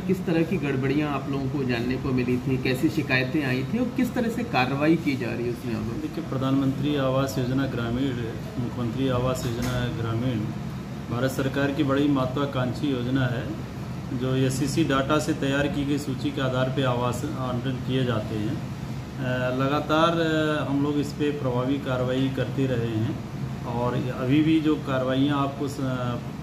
किस तरह की गड़बड़ियाँ आप लोगों को जानने को मिली थी? कैसी शिकायतें आई थी और किस तरह से कार्रवाई की जा रही है उसमें अब? देखिए, प्रधानमंत्री आवास योजना ग्रामीण, मुख्यमंत्री आवास योजना ग्रामीण, भारत सरकार की बड़ी महत्वाकांक्षी योजना है, जो एससीसी डाटा से तैयार की गई सूची के आधार पर आवास आवंटन किए जाते हैं। लगातार हम लोग इस पर प्रभावी कार्रवाई करते रहे हैं और अभी भी जो कार्रवाइयाँ आपको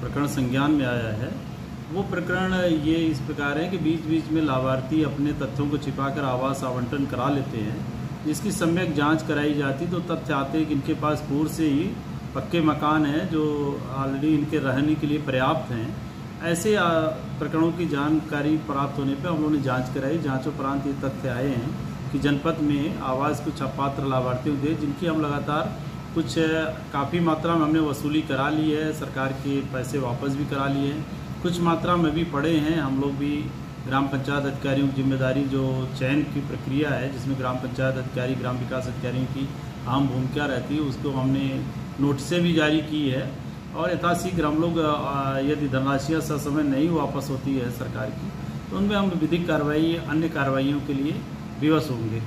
प्रकरण संज्ञान में आया है वो प्रकरण ये इस प्रकार है कि बीच बीच में लाभार्थी अपने तथ्यों को छिपाकर आवास आवंटन करा लेते हैं। जिसकी सम्यक जाँच कराई जाती तो तथ्य आते हैं कि इनके पास पूर्व से ही पक्के मकान हैं जो ऑलरेडी इनके रहने के लिए पर्याप्त हैं। ऐसे प्रकरणों की जानकारी प्राप्त होने पर हम लोगों ने जाँच कराई। जांचों उपरांत ये तथ्य आए हैं कि जनपद में आवास कुछ अपात्र लाभार्थियों के, जिनकी हम लगातार कुछ, काफ़ी मात्रा में हमने वसूली करा ली है। सरकार के पैसे वापस भी करा लिए हैं। कुछ मात्रा में भी पड़े हैं। हम लोग भी ग्राम पंचायत अधिकारियों की ज़िम्मेदारी, जो चयन की प्रक्रिया है, जिसमें ग्राम पंचायत अधिकारी, ग्राम विकास अधिकारियों की अहम भूमिका रहती है, उसको हमने नोटिसें भी जारी की है। और यथाशीघ्र हम लोग यदि धनराशियाँ समय नहीं वापस होती है सरकार की तो उनमें हम विधिक कार्रवाई, अन्य कार्रवाइयों के लिए विवश होंगे।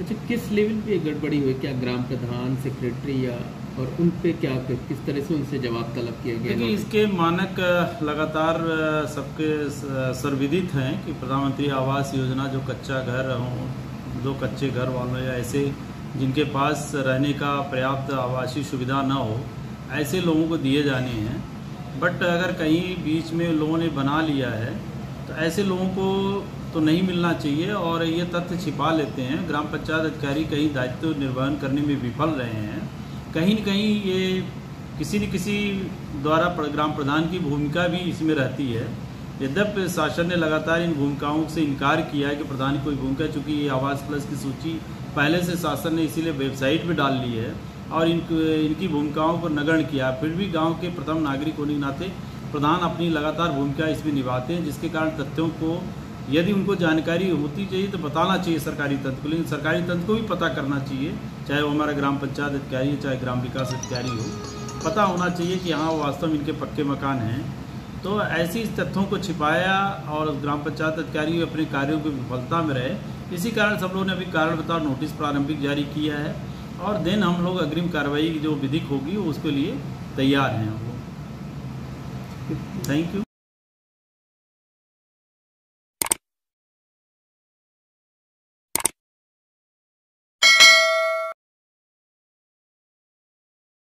अच्छा किस लेवल पे गड़बड़ी हुई? क्या ग्राम प्रधान सेक्रेटरी या, और उन पे क्या, किस तरह से उनसे जवाब तलब किया गया? देखिए, इसके मानक लगातार सबके सर्विदित हैं कि प्रधानमंत्री आवास योजना, जो कच्चा घर हो दो कच्चे घर वालों या ऐसे जिनके पास रहने का पर्याप्त आवासीय सुविधा न हो, ऐसे लोगों को दिए जाने हैं। बट अगर कहीं बीच में लोगों ने बना लिया है तो ऐसे लोगों को तो नहीं मिलना चाहिए और ये तथ्य छिपा लेते हैं। ग्राम पंचायत अधिकारी कहीं दायित्व निर्वहन करने में विफल रहे हैं। कहीं न कहीं ये किसी न किसी द्वारा ग्राम प्रधान की भूमिका भी इसमें रहती है। यद्यप शासन ने लगातार इन भूमिकाओं से इनकार किया है कि प्रधान की कोई भूमिका, चूँकि ये आवास प्लस की सूची पहले से शासन ने इसीलिए वेबसाइट पर डाल ली है और इन इनकी भूमिकाओं पर नगण्य किया। फिर भी गाँव के प्रथम नागरिक होने के नाते प्रधान अपनी लगातार भूमिका इसमें निभाते हैं, जिसके कारण तथ्यों को यदि उनको जानकारी होती चाहिए तो बताना चाहिए सरकारी तंत्र को। लेकिन सरकारी तंत्र को भी पता करना चाहिए, चाहे वो हमारा ग्राम पंचायत अधिकारी हो, चाहे ग्राम विकास अधिकारी हो। पता होना चाहिए कि हाँ वास्तव में इनके पक्के मकान हैं। तो ऐसी तथ्यों को छिपाया और ग्राम पंचायत अधिकारी अपने कार्यों की विफलता में रहे। इसी कारण सब लोगों ने अभी कारण बताओ, नोटिस प्रारंभिक जारी किया है। और देन हम लोग अग्रिम कार्रवाई की जो विधिक होगी, उसके लिए तैयार हैं हम लोग। Thank you